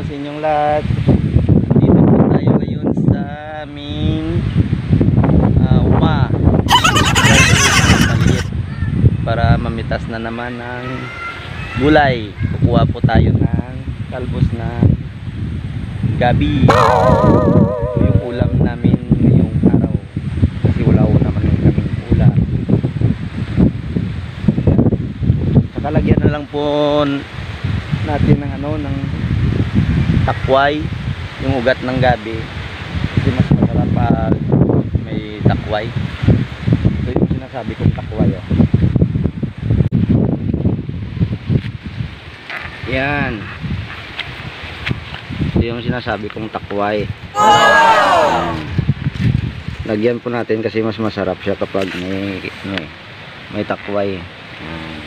po sa inyong lahat. Dito po tayo ngayon sa aming uh, uma. Para mamitas na naman ng gulay. Kukuha po tayo ng talbos ng gabi. Ito yung ulam namin ngayong araw. Kasi wala ko naman yung kaming ulam. Saka lagyan na lang po natin ng ano ng takway yung ugat ng gabi kasi mas masarap pag may takway ito yung sinasabi kong takway oh. yan ito yung sinasabi kong takway Yan. lagyan po natin kasi mas masarap siya kapag may may, may takway Yan.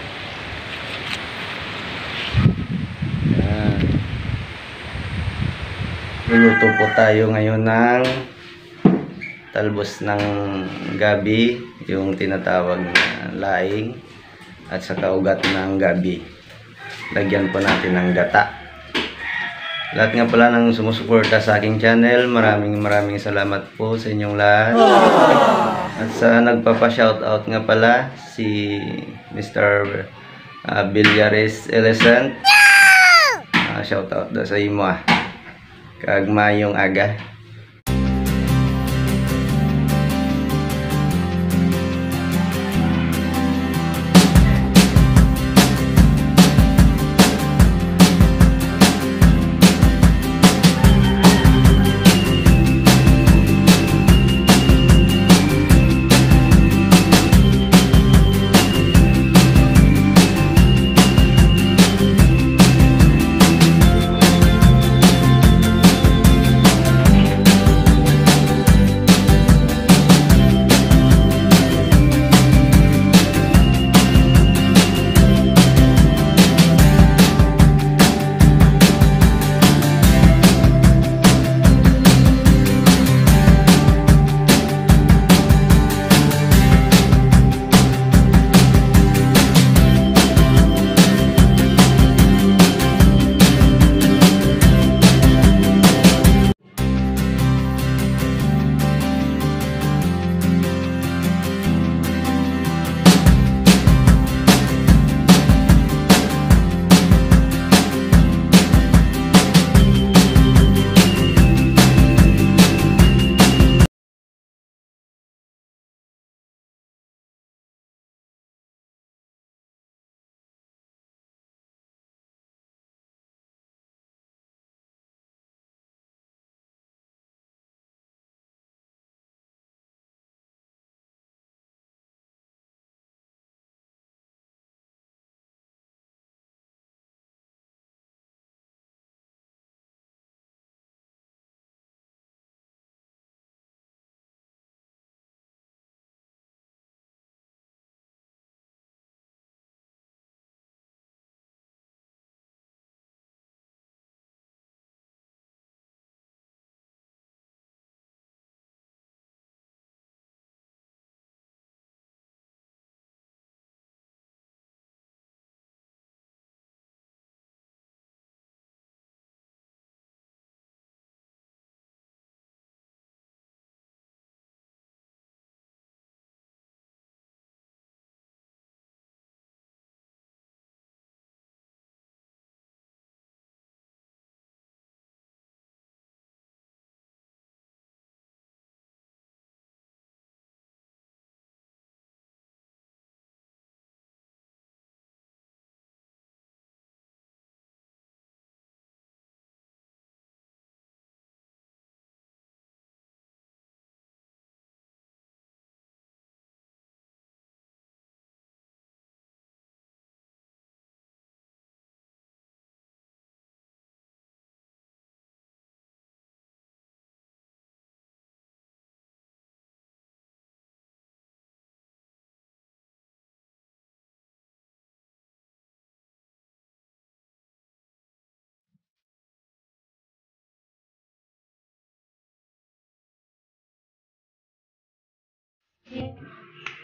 Luluto po tayo ngayon ng talbos ng gabi, yung tinatawag na laing at saka ugat ng gabi. Lagyan po natin ng gata. Lahat nga pala ng sumusuporta sa aking channel, maraming maraming salamat po sa inyong lahat. At sa nagpapa-shoutout nga pala si Mr. Uh, Villares Elecent. Ah, shout out daw sa imo ah. Kag mayong aga.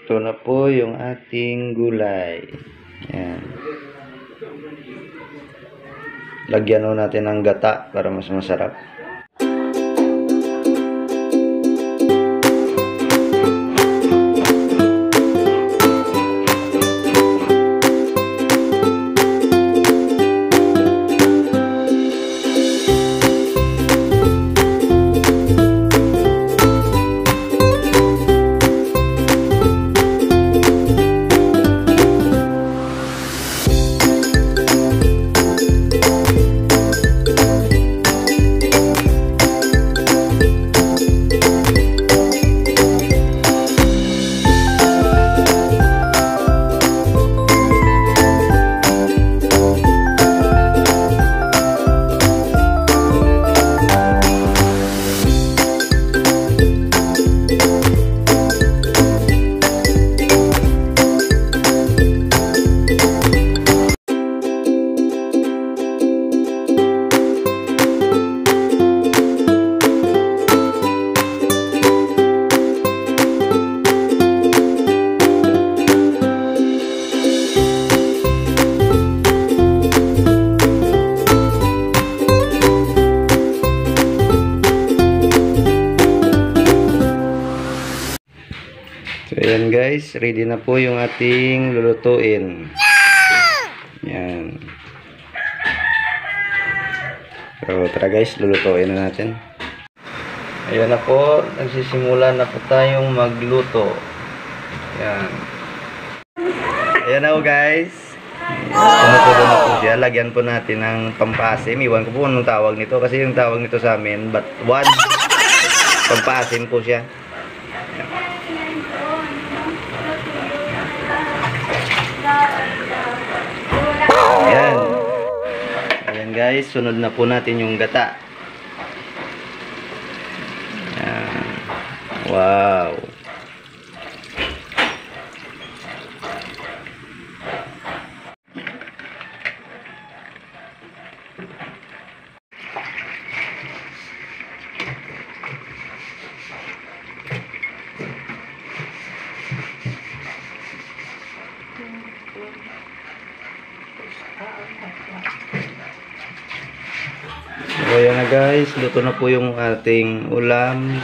Ito na po yung ating gulay. Yan. Lagyan natin ng gata para mas masarap. Ayan guys, ready na po yung ating lulutuin. Yan. So tara guys, lulutuin na natin. Ayan na po, nagsisimula na po tayong magluto. Yan. Ayan na po guys. Tumutulo na po siya. Lagyan po natin ng pampasim. Iwan ko po anong tawag nito. Kasi yung tawag nito sa amin, but one, pampasim po siya. Guys, sunod na po natin yung gata. Ayan. Wow. So ayan na guys, luto na po yung ating ulam.